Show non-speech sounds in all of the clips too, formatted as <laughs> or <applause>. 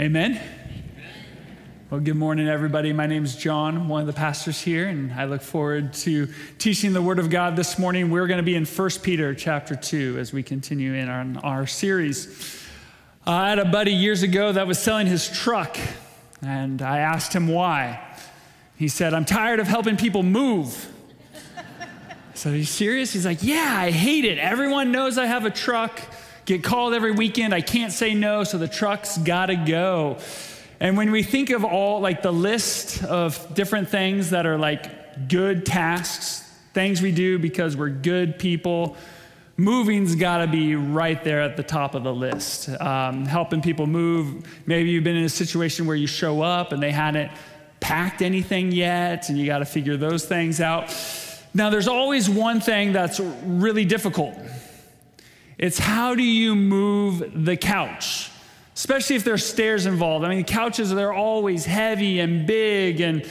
Amen. Well, good morning, everybody. My name is John, one of the pastors here, and I look forward to teaching the Word of God this morning. We're going to be in 1 Peter chapter 2 as we continue in our, our series. Uh, I had a buddy years ago that was selling his truck, and I asked him why. He said, I'm tired of helping people move. <laughs> So he's serious? He's like, Yeah, I hate it. Everyone knows I have a truck. Get called every weekend. I can't say no, so the truck's gotta go. And when we think of all, like the list of different things that are like good tasks, things we do because we're good people, moving's got to be right there at the top of the list. Um, helping people move. Maybe you've been in a situation where you show up and they hadn't packed anything yet, and you got to figure those things out. Now, there's always one thing that's really difficult. It's how do you move the couch? Especially if there's stairs involved. I mean, couches, they're always heavy and big. And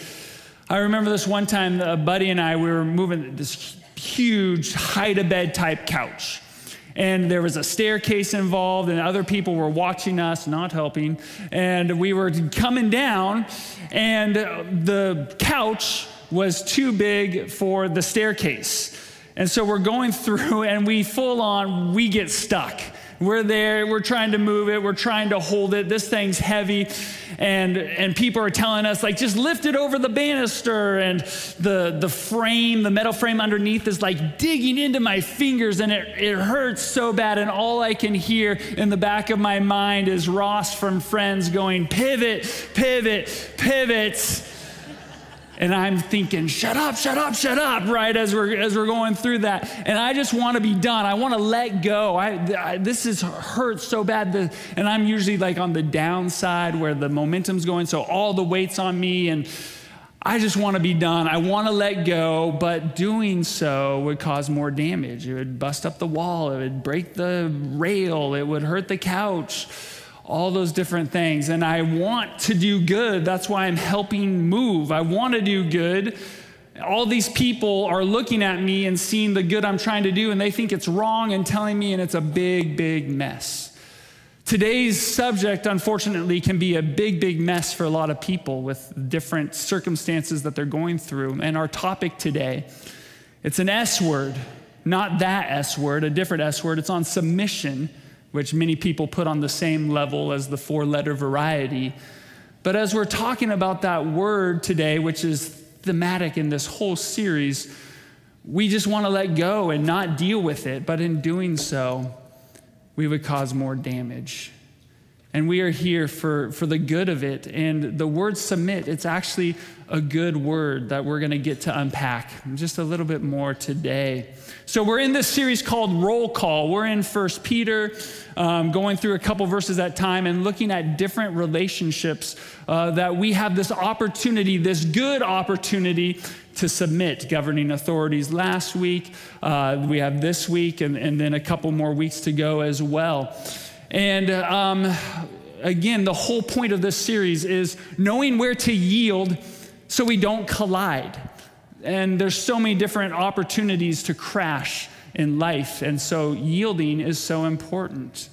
I remember this one time, a buddy and I, we were moving this huge hide a bed type couch. And there was a staircase involved, and other people were watching us, not helping. And we were coming down, and the couch was too big for the staircase. And so we're going through, <laughs> and we full on, we get stuck. We're there, we're trying to move it, we're trying to hold it. This thing's heavy. And, and people are telling us, like, just lift it over the banister. And the, the frame, the metal frame underneath is like digging into my fingers, and it, it hurts so bad. And all I can hear in the back of my mind is Ross from Friends going, pivot, pivot, pivot. And I'm thinking, shut up, shut up, shut up, right, as we're, as we're going through that. And I just want to be done. I want to let go. I, I, this is hurt so bad. The, and I'm usually like on the downside where the momentum's going, so all the weight's on me. And I just want to be done. I want to let go, but doing so would cause more damage. It would bust up the wall, it would break the rail, it would hurt the couch all those different things. And I want to do good. That's why I'm helping move. I want to do good. All these people are looking at me and seeing the good I'm trying to do, and they think it's wrong and telling me, and it's a big, big mess. Today's subject, unfortunately, can be a big, big mess for a lot of people with different circumstances that they're going through. And our topic today, it's an S word, not that S word, a different S word. It's on submission which many people put on the same level as the four letter variety. But as we're talking about that word today, which is thematic in this whole series, we just want to let go and not deal with it. But in doing so, we would cause more damage. And we are here for, for the good of it. And the word submit, it's actually a good word that we're going to get to unpack just a little bit more today. So we're in this series called Role Call. We're in First Peter, um, going through a couple verses at time and looking at different relationships uh, that we have this opportunity, this good opportunity to submit governing authorities last week. Uh, we have this week and, and then a couple more weeks to go as well. And um, again, the whole point of this series is knowing where to yield so we don't collide. And there's so many different opportunities to crash in life. And so yielding is so important.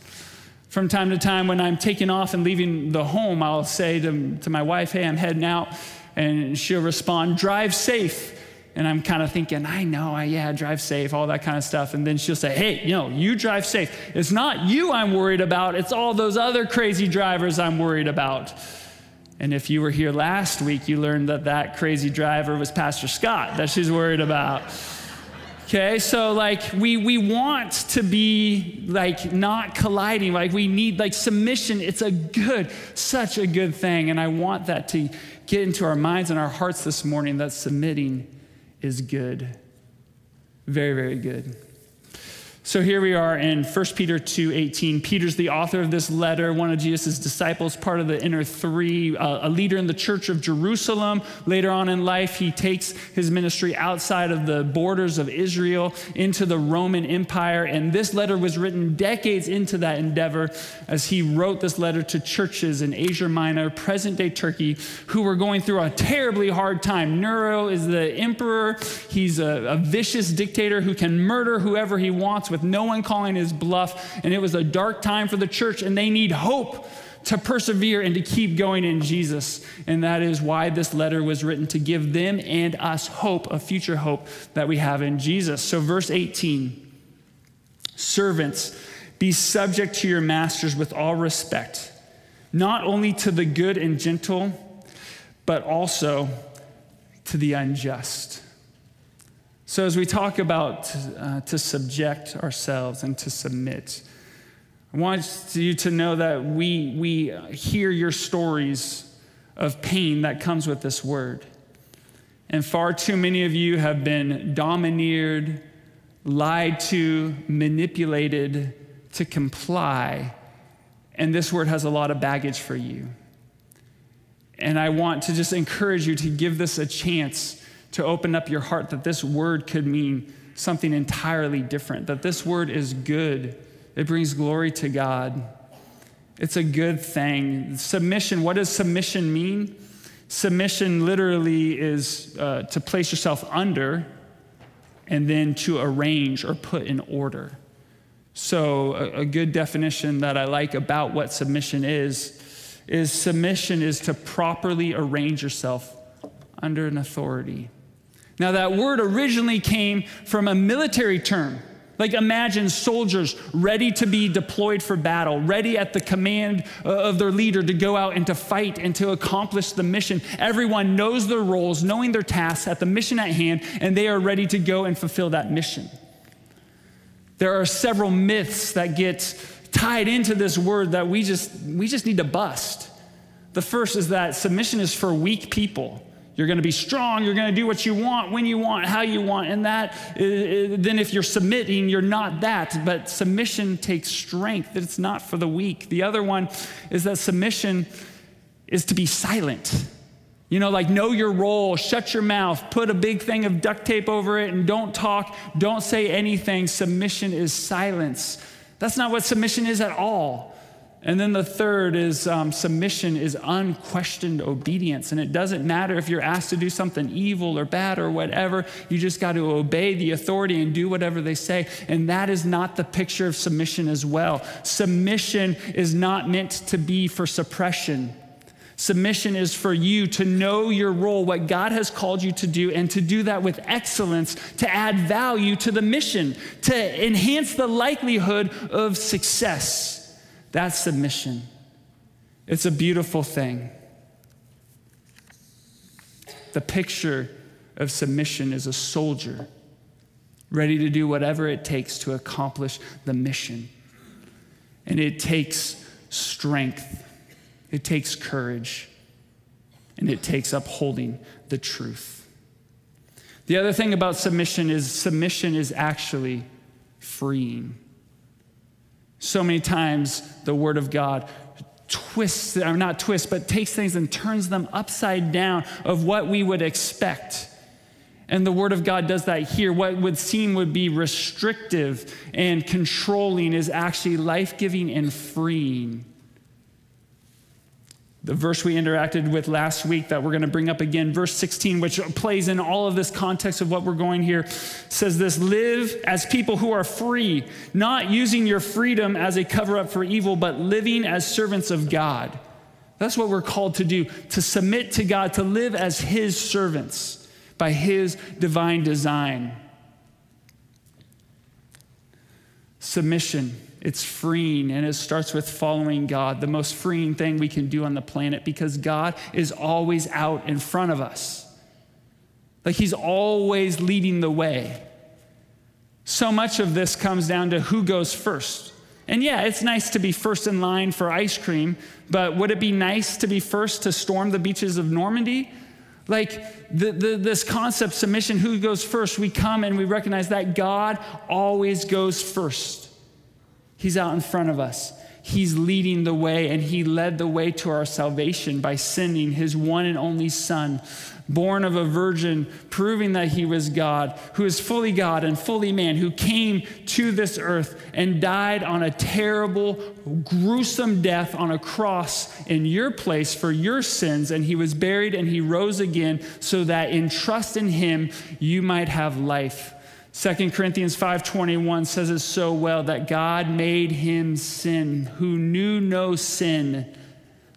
From time to time, when I'm taking off and leaving the home, I'll say to, to my wife, Hey, I'm heading out. And she'll respond, Drive safe. And I'm kind of thinking, I know, I, yeah, drive safe, all that kind of stuff. And then she'll say, Hey, you know, you drive safe. It's not you I'm worried about, it's all those other crazy drivers I'm worried about. And if you were here last week, you learned that that crazy driver was Pastor Scott that she's worried about. Okay, so like we we want to be like not colliding, like we need like submission. It's a good, such a good thing. And I want that to get into our minds and our hearts this morning that submitting is good. Very, very good. So here we are in 1 Peter 2:18. Peter's the author of this letter, one of Jesus' disciples, part of the inner three, uh, a leader in the church of Jerusalem. Later on in life, he takes his ministry outside of the borders of Israel into the Roman Empire. And this letter was written decades into that endeavor as he wrote this letter to churches in Asia Minor, present day Turkey, who were going through a terribly hard time. Nero is the emperor, he's a, a vicious dictator who can murder whoever he wants with no one calling his bluff. And it was a dark time for the church, and they need hope to persevere and to keep going in Jesus. And that is why this letter was written to give them and us hope, a future hope that we have in Jesus. So, verse 18 Servants, be subject to your masters with all respect, not only to the good and gentle, but also to the unjust. So, as we talk about uh, to subject ourselves and to submit, I want you to know that we, we hear your stories of pain that comes with this word. And far too many of you have been domineered, lied to, manipulated to comply. And this word has a lot of baggage for you. And I want to just encourage you to give this a chance to open up your heart that this word could mean something entirely different, that this word is good, it brings glory to God. It's a good thing. Submission, what does submission mean? Submission literally is uh, to place yourself under and then to arrange or put in order. So, a, a good definition that I like about what submission is is submission is to properly arrange yourself under an authority. Now, that word originally came from a military term. Like, imagine soldiers ready to be deployed for battle, ready at the command uh, of their leader to go out and to fight and to accomplish the mission. Everyone knows their roles, knowing their tasks at the mission at hand, and they are ready to go and fulfill that mission. There are several myths that get tied into this word that we just, we just need to bust. The first is that submission is for weak people. You're going to be strong. You're going to do what you want, when you want, how you want. And that, uh, uh, then if you're submitting, you're not that. But submission takes strength. That it's not for the weak. The other one is that submission is to be silent. You know, like know your role, shut your mouth, put a big thing of duct tape over it, and don't talk, don't say anything. Submission is silence. That's not what submission is at all. And then the third is um, submission is unquestioned obedience. And it doesn't matter if you're asked to do something evil or bad or whatever, you just got to obey the authority and do whatever they say. And that is not the picture of submission as well. Submission is not meant to be for suppression. Submission is for you to know your role, what God has called you to do, and to do that with excellence, to add value to the mission, to enhance the likelihood of success. That's submission. It's a beautiful thing. The picture of submission is a soldier ready to do whatever it takes to accomplish the mission. And it takes strength, it takes courage, and it takes upholding the truth. The other thing about submission is submission is actually freeing. So many times the Word of God twists, or not twists, but takes things and turns them upside down of what we would expect. And the Word of God does that here. What would seem would be restrictive and controlling is actually life giving and freeing. The verse we interacted with last week that we're going to bring up again, verse 16, which plays in all of this context of what we're going here, says this Live as people who are free, not using your freedom as a cover up for evil, but living as servants of God. That's what we're called to do, to submit to God, to live as His servants by His divine design. Submission it's freeing, and it starts with following God, the most freeing thing we can do on the planet because God is always out in front of us. Like He's always leading the way. So much of this comes down to who goes first. And yeah, it's nice to be first in line for ice cream, but would it be nice to be first to storm the beaches of Normandy? Like the, the, this concept, submission, who goes first? We come and we recognize that God always goes first. He's out in front of us. He's leading the way, and He led the way to our salvation by sending His one and only Son, born of a virgin, proving that He was God, who is fully God and fully man, who came to this earth and died on a terrible, gruesome death on a cross in your place for your sins. And He was buried and He rose again so that in trust in Him, you might have life 2 Corinthians 5:21 says it so well that God made him sin who knew no sin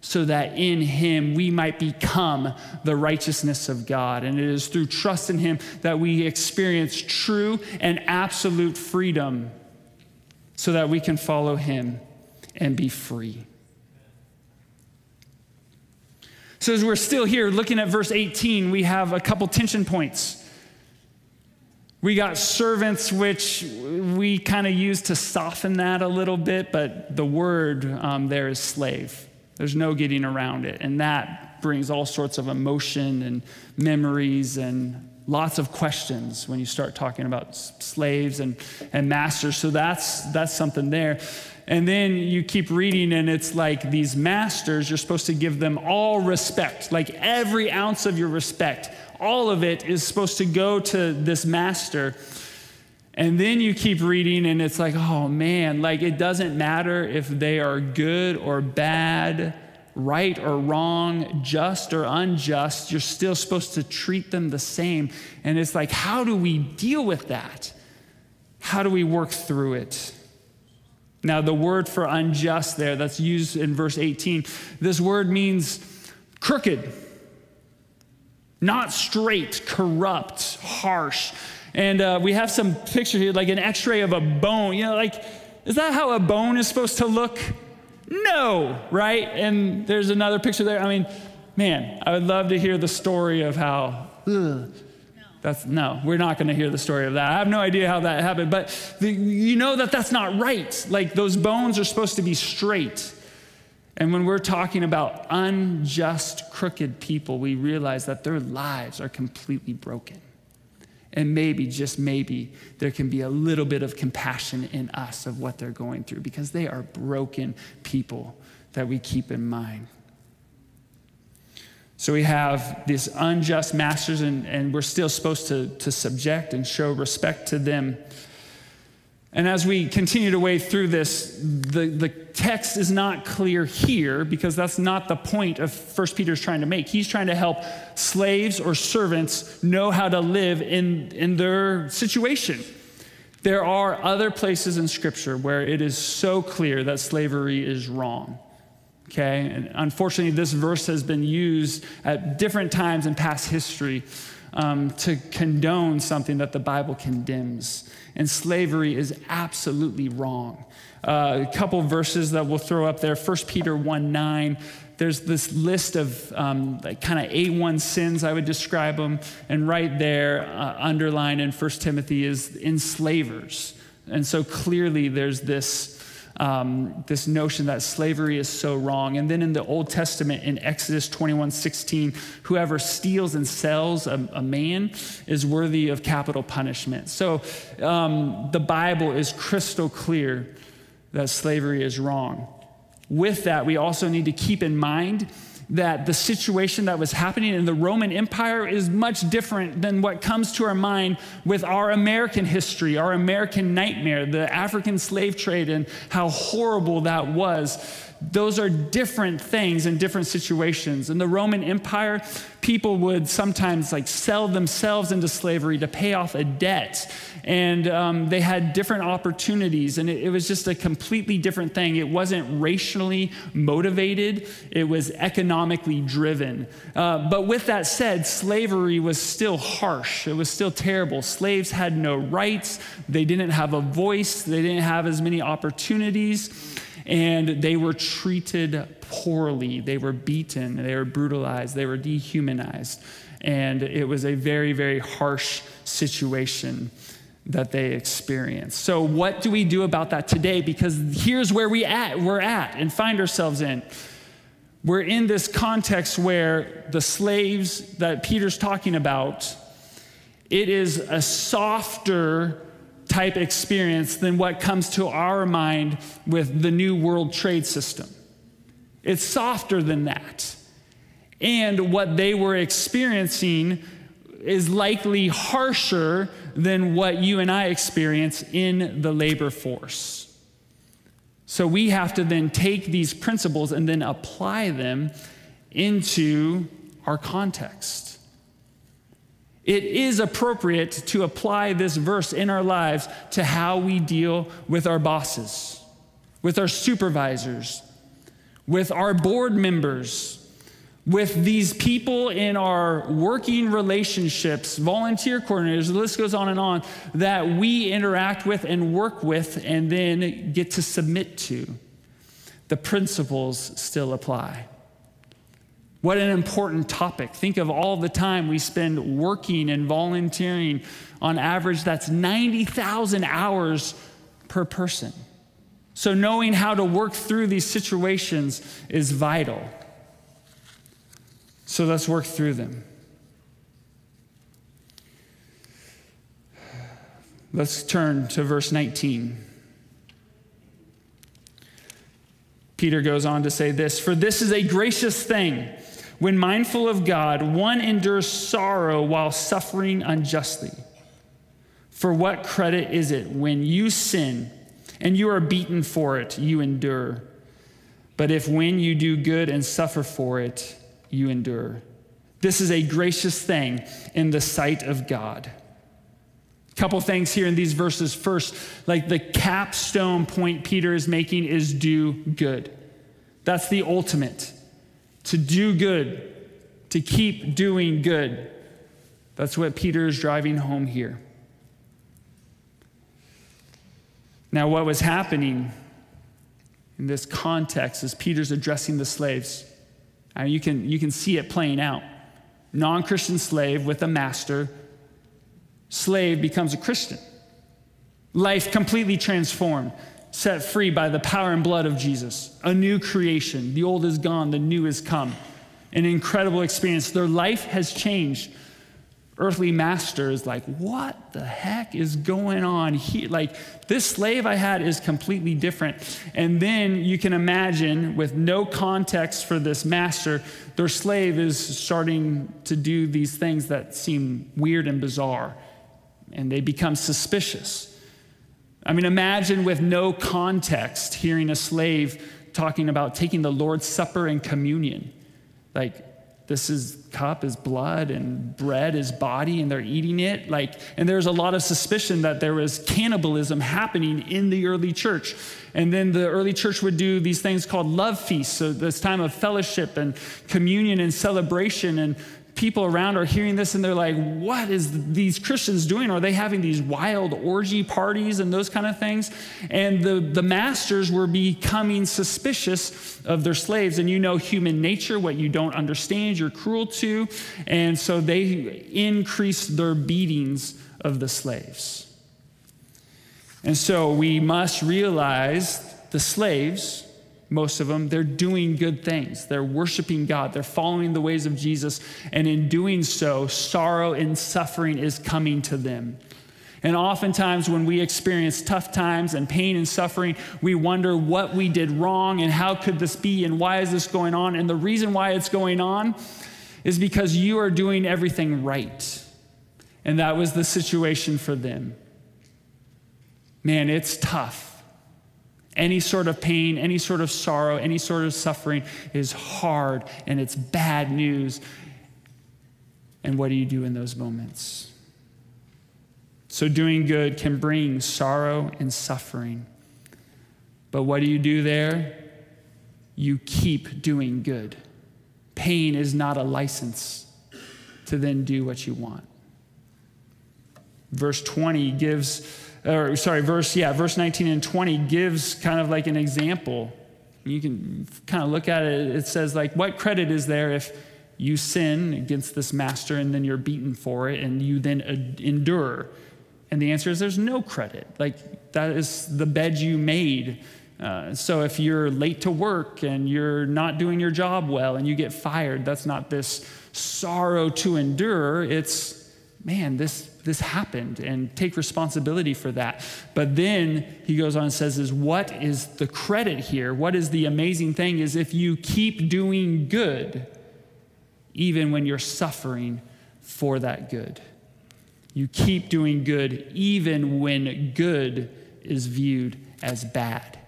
so that in him we might become the righteousness of God. And it is through trust in him that we experience true and absolute freedom so that we can follow him and be free. So, as we're still here looking at verse 18, we have a couple tension points. We got servants, which we kind of use to soften that a little bit, but the word um, there is slave. There's no getting around it. And that brings all sorts of emotion and memories and lots of questions when you start talking about slaves and, and masters. So that's, that's something there. And then you keep reading, and it's like these masters, you're supposed to give them all respect, like every ounce of your respect. All of it is supposed to go to this master. And then you keep reading, and it's like, oh man, like it doesn't matter if they are good or bad, right or wrong, just or unjust, you're still supposed to treat them the same. And it's like, how do we deal with that? How do we work through it? Now, the word for unjust there that's used in verse 18, this word means crooked, not straight, corrupt, harsh. And uh, we have some picture here, like an x ray of a bone. You know, like, is that how a bone is supposed to look? No, right? And there's another picture there. I mean, man, I would love to hear the story of how, ugh, that's no, we're not going to hear the story of that. I have no idea how that happened, but the, you know that that's not right. Like those bones are supposed to be straight. And when we're talking about unjust, crooked people, we realize that their lives are completely broken. And maybe, just maybe, there can be a little bit of compassion in us of what they're going through because they are broken people that we keep in mind. So we have these unjust masters, and, and we're still supposed to, to subject and show respect to them. And as we continue to wade through this, the, the text is not clear here because that's not the point of 1 Peter's trying to make. He's trying to help slaves or servants know how to live in, in their situation. There are other places in Scripture where it is so clear that slavery is wrong. Okay? And unfortunately, this verse has been used at different times in past history um, to condone something that the Bible condemns. And slavery is absolutely wrong. Uh, a couple verses that we'll throw up there 1 Peter 1 9. There's this list of um, like kind of A1 sins, I would describe them. And right there, uh, underlined in 1 Timothy, is enslavers. And so clearly, there's this um, this notion that slavery is so wrong. And then in the Old Testament, in Exodus 21 16, whoever steals and sells a, a man is worthy of capital punishment. So um, the Bible is crystal clear that slavery is wrong. With that, we also need to keep in mind that the situation that was happening in the Roman Empire is much different than what comes to our mind with our American history, our American nightmare, the African slave trade, and how horrible that was. Those are different things in different situations. In the Roman Empire, people would sometimes like sell themselves into slavery to pay off a debt. And um, they had different opportunities and it, it, was just a completely different thing. It wasn't racially motivated. It was economically driven. Uh, but with that said slavery was still harsh. It was still terrible. Slaves had no rights. They didn't have a voice. They didn't have as many opportunities and they were treated poorly. They were beaten, they were brutalized, they were dehumanized. And it was a very, very harsh situation that they experienced. So, what do we do about that today? Because here's where we at, we're at and find ourselves in. We're in this context where the slaves that Peter's talking about, it is a softer type experience than what comes to our mind with the new world trade system. It's softer than that. And what they were experiencing is likely harsher than what you and I experience in the labor force. So we have to then take these principles and then apply them into our context. It is appropriate to apply this verse in our lives to how we deal with our bosses, with our supervisors, with our board members, with these people in our working relationships, volunteer coordinators, the list goes on and on, that we interact with and work with and then get to submit to. The principles still apply. What an important topic. Think of all the time we spend working and volunteering. On average, that's 90,000 hours per person. So, knowing how to work through these situations is vital. So, let's work through them. Let's turn to verse 19. Peter goes on to say this For this is a gracious thing when mindful of God, one endures sorrow while suffering unjustly. For what credit is it when you sin and you are beaten for it, you endure? But if when you do good and suffer for it, you endure. This is a gracious thing in the sight of God. Couple things here in these verses. First, like the capstone point Peter is making is do good. That's the ultimate to do good, to keep doing good. That's what Peter is driving home here. Now, what was happening in this context is Peter's addressing the slaves. You, can, you can see it playing out. Non Christian slave with a master, slave becomes a Christian. Life completely transformed set free by the power and blood of Jesus. A new creation. The old is gone, the new is come. An incredible experience. Their life has changed. Earthly master is like, what the heck is going on here? Like, this slave I had is completely different. And then you can imagine, with no context for this master, their slave is starting to do these things that seem weird and bizarre. And they become suspicious. I mean, imagine with no context hearing a slave talking about taking the Lord's Supper and communion. Like, this is cup is blood and bread is body and they're eating it. Like and there's a lot of suspicion that there was cannibalism happening in the early church. And then the early church would do these things called love feasts. So this time of fellowship and communion and celebration. And people around are hearing this and they're like, what is these Christians doing? Are they having these wild orgy parties and those kind of things? And the, the masters were becoming suspicious of their slaves. And you know human nature, what you don't understand, you're cruel to. And so they increased their beatings of the slaves. And so we must realize the slaves most of them, they're doing good things. They're worshiping God. They're following the ways of Jesus. And in doing so, sorrow and suffering is coming to them. And oftentimes, when we experience tough times and pain and suffering, we wonder what we did wrong and how could this be and why is this going on? And the reason why it's going on is because you are doing everything right. And that was the situation for them. Man, it's tough. Any sort of pain, any sort of sorrow, any sort of suffering is hard and it's bad news. And what do you do in those moments? So, doing good can bring sorrow and suffering. But what do you do there? You keep doing good. Pain is not a license to then do what you want. Verse 20 gives or sorry, verse, yeah, verse 19 and 20 gives kind of like an example. You can kind of look at it. It says, like, what credit is there if you sin against this master and then you're beaten for it and you then endure? And the answer is there's no credit. Like, that is the bed you made. Uh, so if you're late to work and you're not doing your job well and you get fired, that's not this sorrow to endure. It's, man, this this happened and take responsibility for that. But then he goes on and says, is what is the credit here? What is the amazing thing is if you keep doing good, even when you're suffering for that good. You keep doing good even when good is viewed as bad.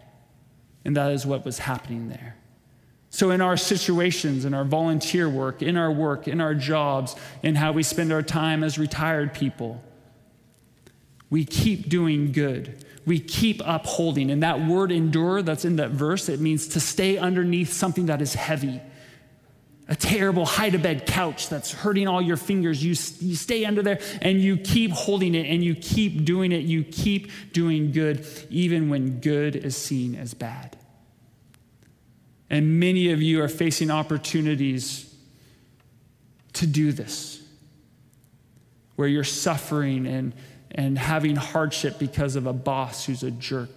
And that is what was happening there. So, in our situations, in our volunteer work, in our work, in our jobs, in how we spend our time as retired people, we keep doing good. We keep upholding. And that word endure that's in that verse, it means to stay underneath something that is heavy. A terrible hide a bed couch that's hurting all your fingers. You, you stay under there and you keep holding it and you keep doing it. You keep doing good, even when good is seen as bad. And many of you are facing opportunities to do this, where you're suffering and and having hardship because of a boss who's a jerk,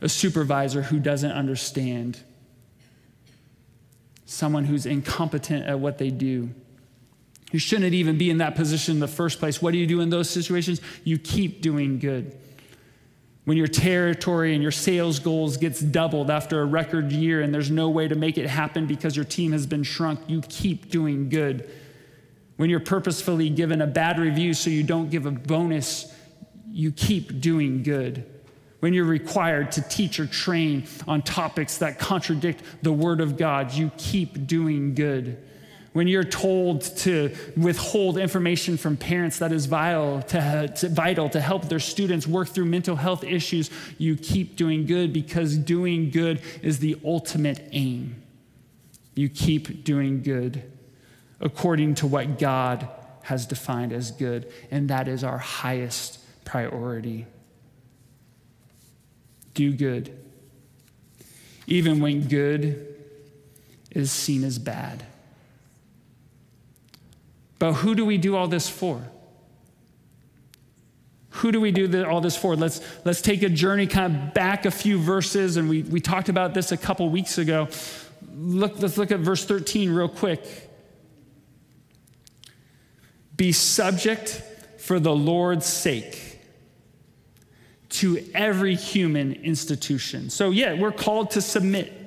a supervisor who doesn't understand, someone who's incompetent at what they do. You shouldn't even be in that position in the first place. What do you do in those situations? You keep doing good. When your territory and your sales goals gets doubled after a record year and there's no way to make it happen because your team has been shrunk, you keep doing good. When you're purposefully given a bad review so you don't give a bonus, you keep doing good. When you're required to teach or train on topics that contradict the Word of God, you keep doing good. When you're told to withhold information from parents that is vital to, to, vital to help their students work through mental health issues, you keep doing good because doing good is the ultimate aim. You keep doing good according to what God has defined as good, and that is our highest priority. Do good, even when good is seen as bad. But who do we do all this for? Who do we do all this for? Let's, let's take a journey kind of back a few verses, and we, we talked about this a couple weeks ago. Look, let's look at verse 13 real quick. Be subject for the Lord's sake to every human institution. So, yeah, we're called to submit,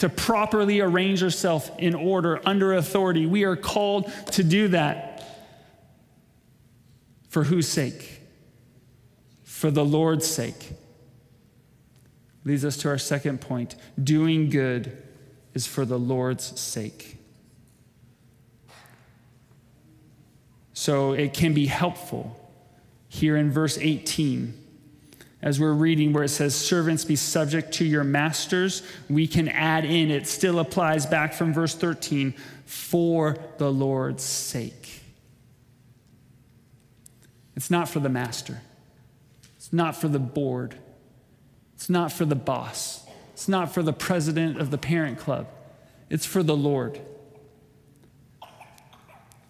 to properly arrange ourselves in order under authority. We are called to do that. For whose sake? For the Lord's sake. Leads us to our second point doing good is for the Lord's sake. So it can be helpful here in verse 18. As we're reading where it says, Servants be subject to your masters, we can add in, it still applies back from verse 13, for the Lord's sake. It's not for the master, it's not for the board, it's not for the boss, it's not for the president of the parent club, it's for the Lord.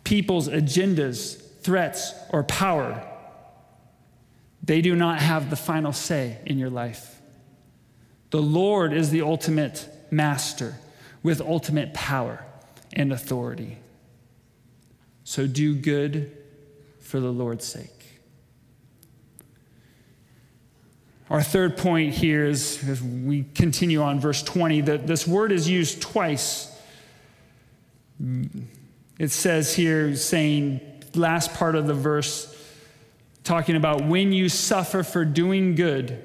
People's agendas, threats, or power. They do not have the final say in your life. The Lord is the ultimate master with ultimate power and authority. So do good for the Lord's sake. Our third point here is as we continue on verse 20 that this word is used twice it says here, saying, last part of the verse, talking about when you suffer for doing good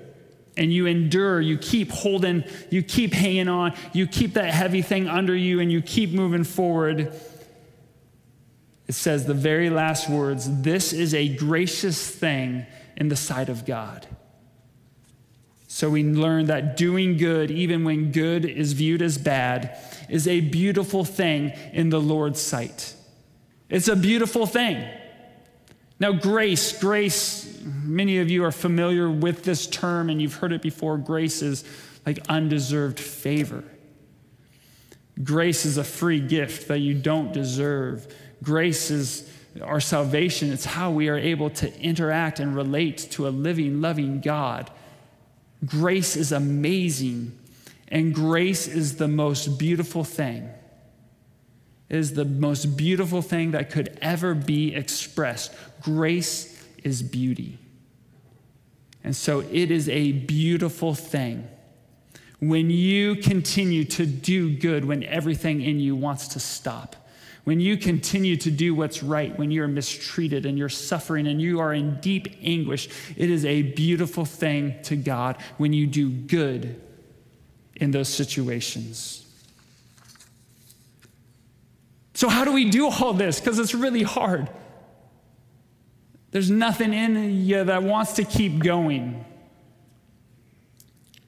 and you endure, you keep holding, you keep hanging on, you keep that heavy thing under you, and you keep moving forward. It says the very last words this is a gracious thing in the sight of God. So we learn that doing good, even when good is viewed as bad, is a beautiful thing in the Lord's sight. It's a beautiful thing. Now, grace, grace, many of you are familiar with this term and you've heard it before. Grace is like undeserved favor. Grace is a free gift that you don't deserve. Grace is our salvation. It's how we are able to interact and relate to a living, loving God. Grace is amazing, and grace is the most beautiful thing. Is the most beautiful thing that could ever be expressed. Grace is beauty. And so it is a beautiful thing when you continue to do good when everything in you wants to stop. When you continue to do what's right, when you're mistreated and you're suffering and you are in deep anguish, it is a beautiful thing to God when you do good in those situations. So, how do we do all this? Because it's really hard. There's nothing in you that wants to keep going.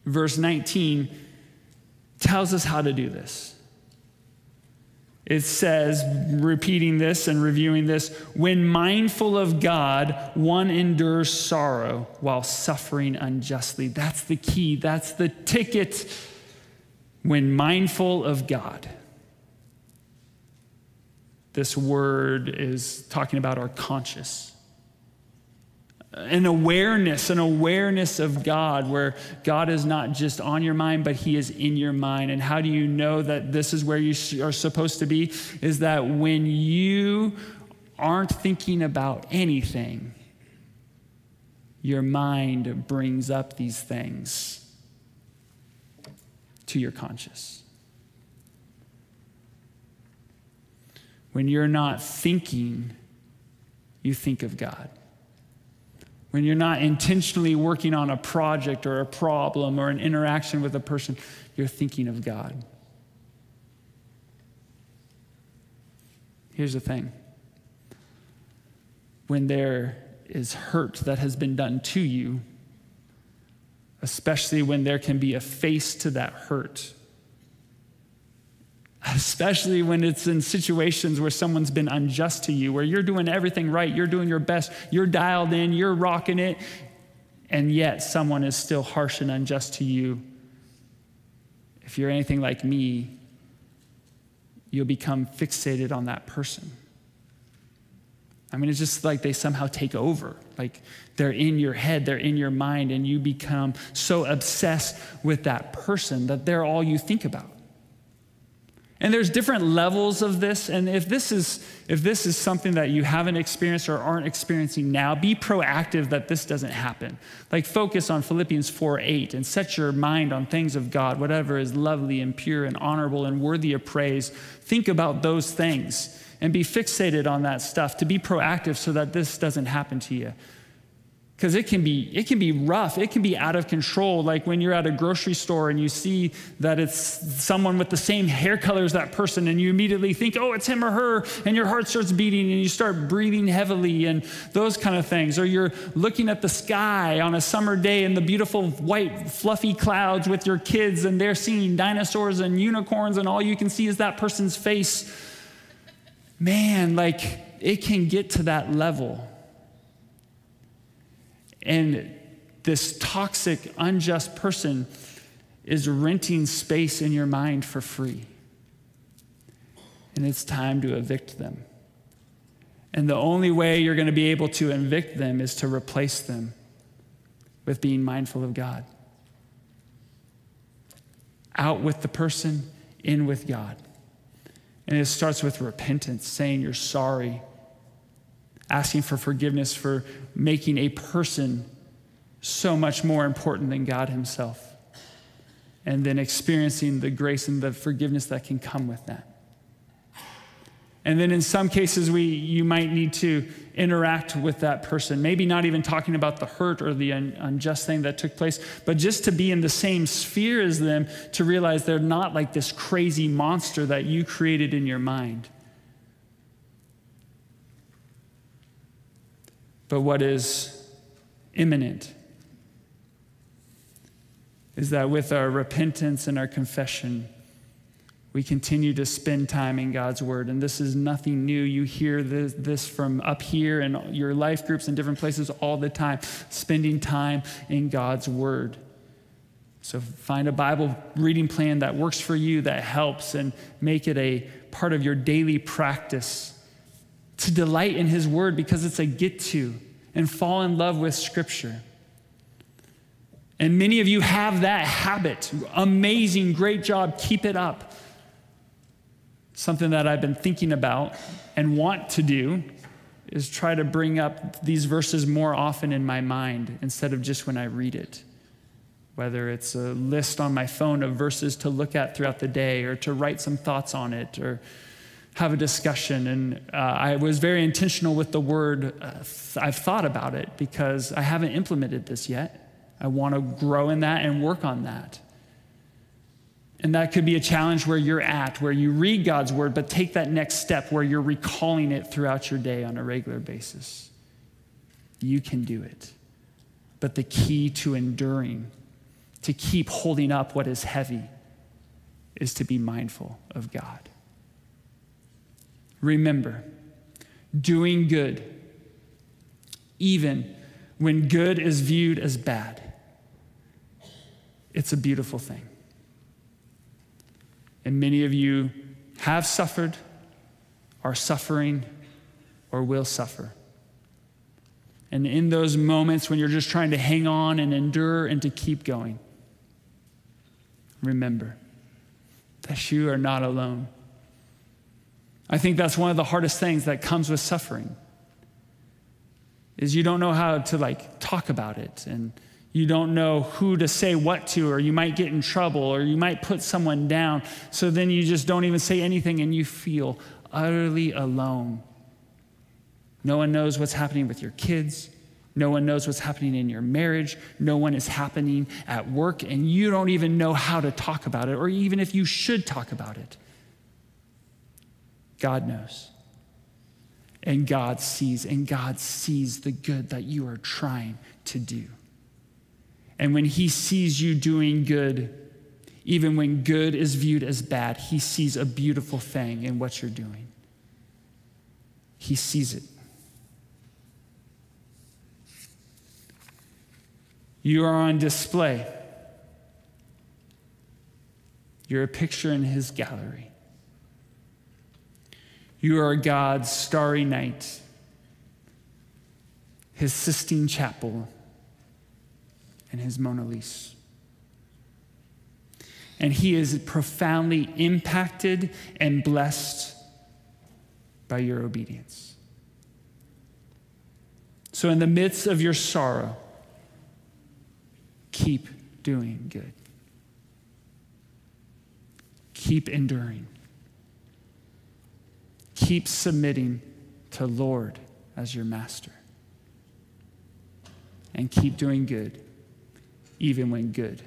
Verse 19 tells us how to do this. It says, repeating this and reviewing this, when mindful of God, one endures sorrow while suffering unjustly. That's the key, that's the ticket. When mindful of God. This word is talking about our conscious an awareness, an awareness of God, where God is not just on your mind, but He is in your mind. And how do you know that this is where you are supposed to be? Is that when you aren't thinking about anything, your mind brings up these things to your conscious. When you're not thinking, you think of God when you're not intentionally working on a project or a problem or an interaction with a person, you're thinking of God. Here's the thing when there is hurt that has been done to you, especially when there can be a face to that hurt, especially when it's in situations where someone's been unjust to you, where you're doing everything right, you're doing your best, you're dialed in, you're rocking it, and yet someone is still harsh and unjust to you. If you're anything like me, you'll become fixated on that person. I mean, it's just like they somehow take over. Like they're in your head, they're in your mind, and you become so obsessed with that person that they're all you think about. And there's different levels of this. And if this is if this is something that you haven't experienced or aren't experiencing now, be proactive that this doesn't happen. Like focus on Philippians 4 8 and set your mind on things of God, whatever is lovely and pure and honorable and worthy of praise. Think about those things and be fixated on that stuff to be proactive so that this doesn't happen to you because it can be it can be rough. It can be out of control. Like when you're at a grocery store and you see that it's someone with the same hair color as that person and you immediately think oh it's him or her and your heart starts beating and you start breathing heavily and those kind of things. Or you're looking at the sky on a summer day and the beautiful white fluffy clouds with your kids and they're seeing dinosaurs and unicorns and all you can see is that person's face. Man like it can get to that level and this toxic, unjust person is renting space in your mind for free. And it's time to evict them. And the only way you're going to be able to evict them is to replace them with being mindful of God. Out with the person, in with God. And it starts with repentance, saying you're sorry asking for forgiveness for making a person so much more important than God Himself. And then experiencing the grace and the forgiveness that can come with that. And then in some cases, we, you might need to interact with that person. Maybe not even talking about the hurt or the un, unjust thing that took place, but just to be in the same sphere as them to realize they're not like this crazy monster that you created in your mind. But what is imminent is that with our repentance and our confession, we continue to spend time in God's Word. And this is nothing new. You hear this, this, from up here and your life groups in different places all the time, spending time in God's Word. So find a Bible reading plan that works for you, that helps, and make it a part of your daily practice to delight in His Word because it's a get to and fall in love with Scripture. And many of you have that habit. Amazing, great job, keep it up. Something that I've been thinking about and want to do is try to bring up these verses more often in my mind instead of just when I read it. Whether it's a list on my phone of verses to look at throughout the day or to write some thoughts on it or have a discussion. And uh, I was very intentional with the word. Uh, I've thought about it because I haven't implemented this yet. I want to grow in that and work on that. And that could be a challenge where you're at, where you read God's word, but take that next step where you're recalling it throughout your day on a regular basis. You can do it. But the key to enduring, to keep holding up what is heavy, is to be mindful of God. Remember, doing good, even when good is viewed as bad, it's a beautiful thing. And many of you have suffered, are suffering, or will suffer. And in those moments when you're just trying to hang on and endure and to keep going, remember that you are not alone. I think that's one of the hardest things that comes with suffering is you don't know how to like talk about it and you don't know who to say what to or you might get in trouble or you might put someone down. So then you just don't even say anything and you feel utterly alone. No one knows what's happening with your kids. No one knows what's happening in your marriage. No one is happening at work and you don't even know how to talk about it or even if you should talk about it god knows and God sees, and God sees the good that you are trying to do. And when He sees you doing good, even when good is viewed as bad, He sees a beautiful thing in what you're doing. He sees it. You are on display. You're a picture in His gallery. You are God's starry night, his Sistine Chapel, and his Mona Lisa. And he is profoundly impacted and blessed by your obedience. So, in the midst of your sorrow, keep doing good. Keep enduring keep submitting to Lord as your master. And keep doing good, even when good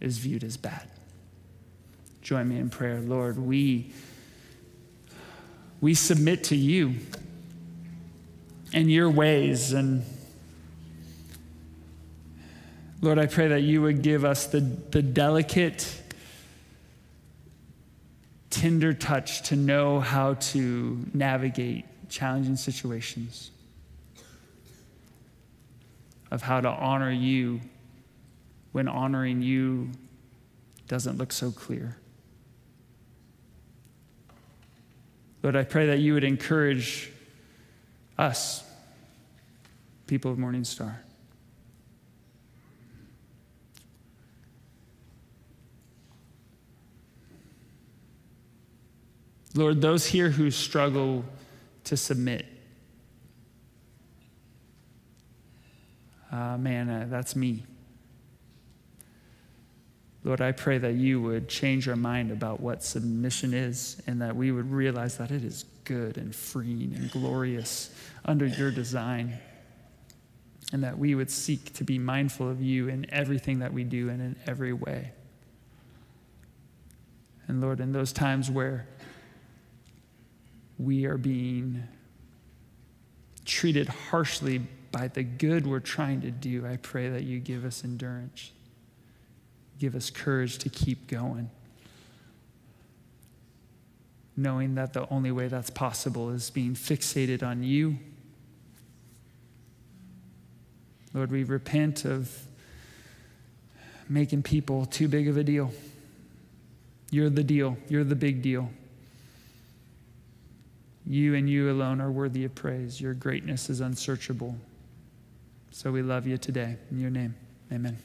is viewed as bad. Join me in prayer. Lord, we, we submit to you and your ways. And Lord, I pray that you would give us the, the delicate tender touch to know how to navigate challenging situations, of how to honor you when honoring you doesn't look so clear. Lord, I pray that you would encourage us, people of Morning Star. Lord, those here who struggle to submit, uh, man, uh, that's me. Lord, I pray that you would change our mind about what submission is and that we would realize that it is good and freeing and glorious under your design. And that we would seek to be mindful of you in everything that we do and in every way. And Lord, in those times where we are being treated harshly by the good we're trying to do, I pray that you give us endurance, give us courage to keep going, knowing that the only way that's possible is being fixated on you. Lord, we repent of making people too big of a deal. You're the deal, you're the big deal. You and you alone are worthy of praise. Your greatness is unsearchable. So we love you today. In your name, amen.